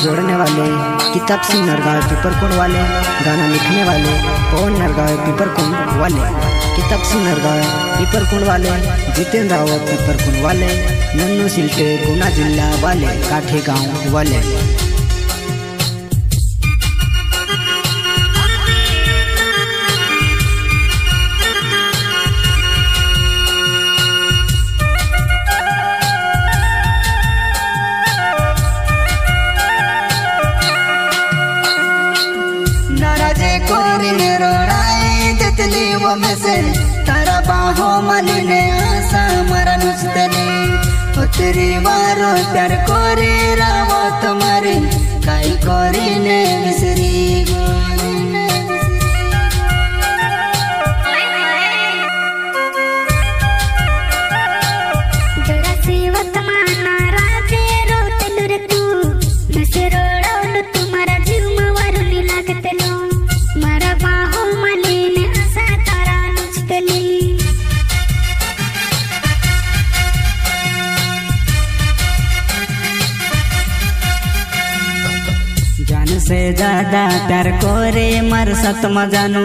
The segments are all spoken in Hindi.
जोड़ने वाले, किताब सिंह नरगांव पीपरकुंड वाले, गाना लिखने वाले, पवन नरगांव पीपरकुंड वाले, किताब सिंह नरगांव पीपरकुंड वाले, जितेंद्र रावत पीपरकुंड वाले, नन्नू सिल्टे गुना जिला वाले, काठे गाँव वाले। કરીને રોડાય તેતલી વમસે તારા બાહો મનને આશા મારા નુસ્તને ઉતરી મારો ત્યાર કોરે રાવો તમારે કાઈ કરીને વિસરી ગોરીને જરા સેવત માં ज़्यादा प्यार करे मार सत जानू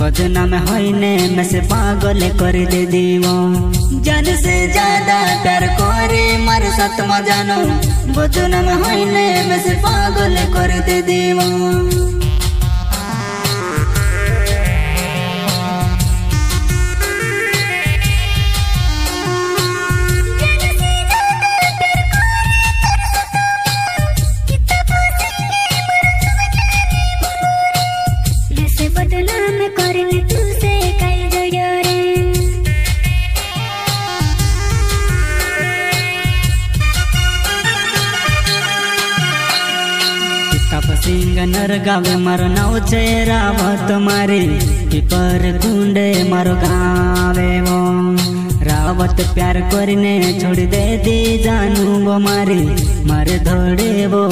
बदनाम होने में से पागल कर दे दीवो। जान से ज़्यादा प्यार करे मार सत जानू बदनाम होने में से पागल कर दे दीवो। तप सिंग नर गावे मर नाव चेराव तुम्हारे पिपर कुंडे मर गावे वो रावत प्यार करने छोड़ दे दी जानू वो मारे मारे धोड़े वो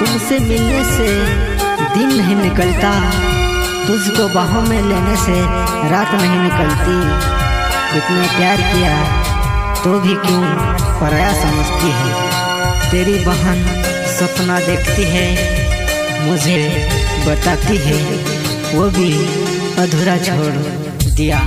तुमसे मिलने से दिन नहीं निकलता, तुझको बाहों में लेने से रात नहीं निकलती। इतना प्यार किया तो भी क्यों पराया समझती है? तेरी बहन सपना देखती है, मुझे बताती है, वो भी अधूरा छोड़ दिया।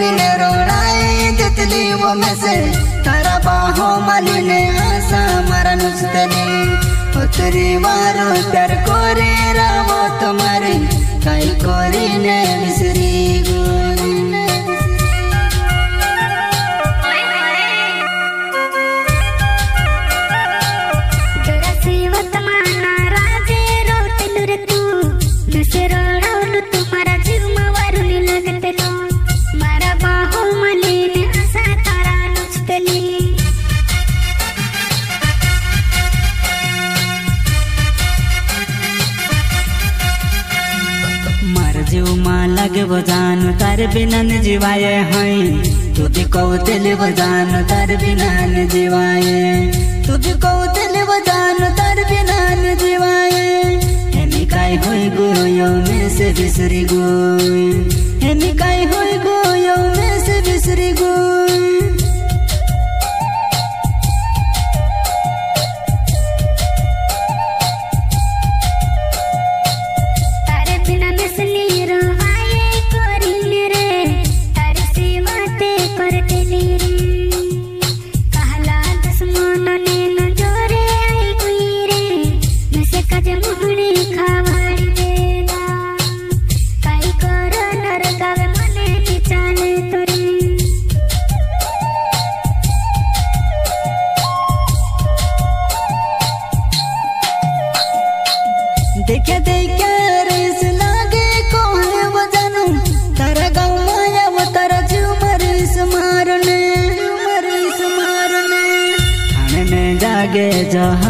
बिने रोड़ाए तितली वो मैसे तारा बाहों मलिने आसा मरा नुस्तली। उतरी मारो प्यार कोरे रावो तुम्हारे। काई कोरी ने मिसरी राजे रोते नुरतू। बिना न जीवाए हैं। तुझ को दिल वो तर बिना जीवाए तुझ को दिल वो तर बिना जीवाए हेमी काय होई गोयो में से बिसरी गोई। हेमी काय गुरु यो में से बिसरी गोई।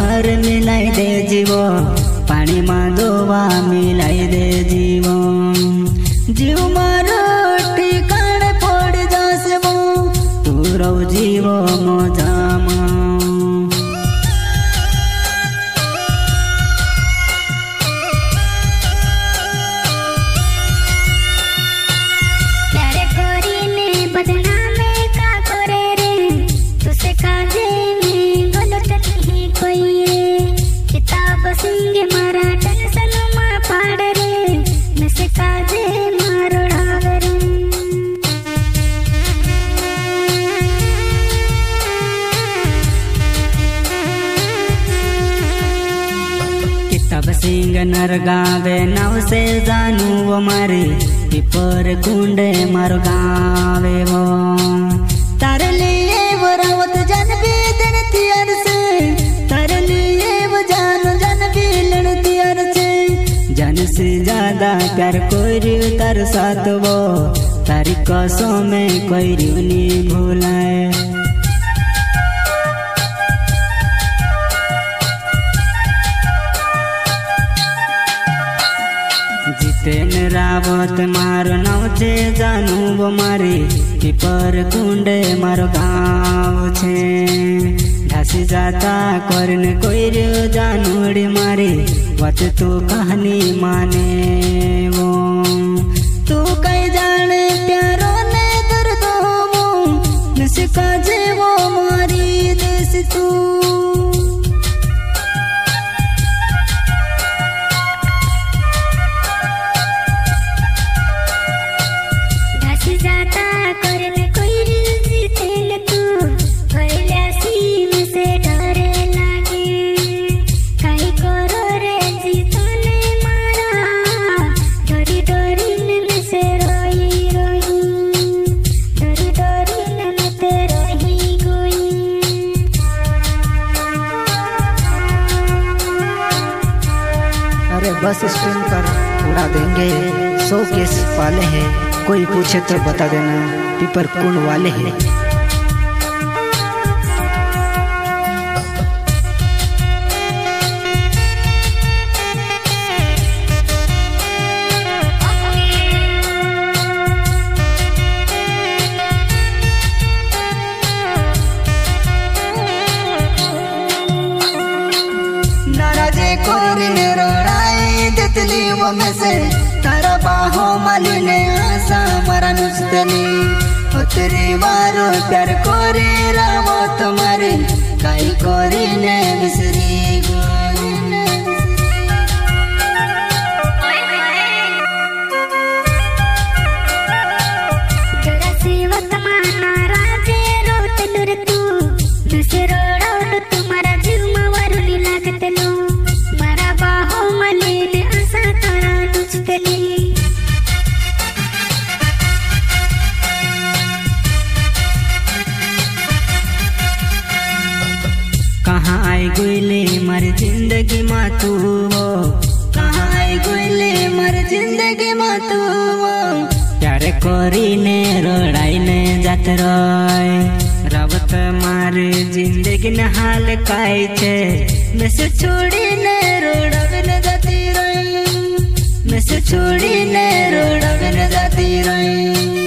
পার মিলাই দে জীবন পানি মাধবা মিলাই দে জীবন জীব মার ঠিকানে পড়ে যাসব তোর জীব মজা सिंग नर गावे नाव से जानू वो मारे। पिपर कुंडे मारो गावे वो। तारे लिए वो रावत जन भी दिन तियर से तारे लिए वो जानो जन भी लड़ तियर से जन से ज़्यादा प्यार कोई तार साथ वो। तारी कसों में कोई नहीं भूलाए। તેને રાવત મારું નામ છે જાનુબ મારી પીપર કુંડે મારો ગામ છે ઢાસી જાતા કરન કોઈર્યો જાનુડી મારી વત તો કહાની માને તું કઈ જાણે પ્યારો बस स्टैंड पर उड़ा देंगे। सो केस वाले हैं। कोई पूछे तो बता देना, पीपर कौन वाले हैं? मालिने आशा मरा नुस्तली उतरी मारो प्यार कोरे रावो तुम्हारे। काई कोरिने बिसरी। गोरिने तू प्यार कोरीने रोडाईने जात रोय रवत मार ज़िंदगी न हाल काई छे। नस छोड़ीने रोडाविन जाती छोड़ी ने छोड़ीने रोडाविन जाती रोई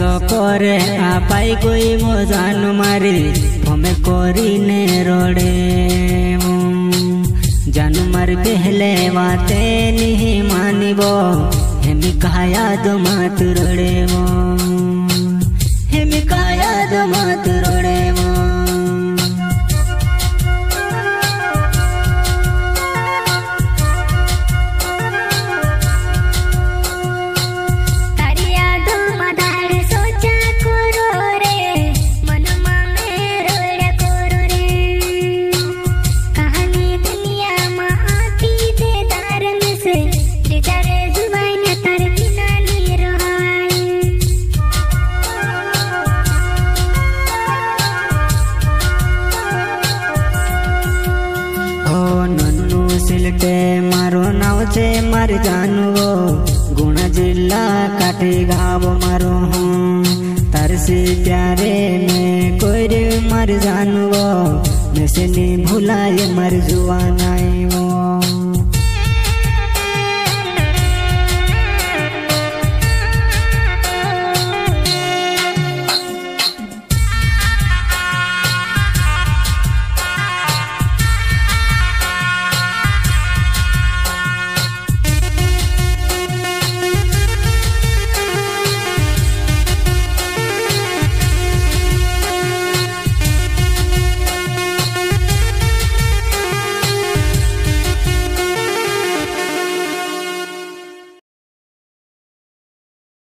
सकरे आपाई कोई मो जानू मारे। हमें कोरी ने रोड़े। जानू मार पहले वाते नहीं मानिब। हेमी काया दो मात रोड़े। हेमी काया दो मात रोड़े से प्यारे में कोई मर जानवो। मैं से नहीं भुलाए मर जुआ नाई वो